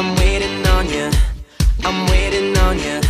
I'm waiting. I'm waiting on you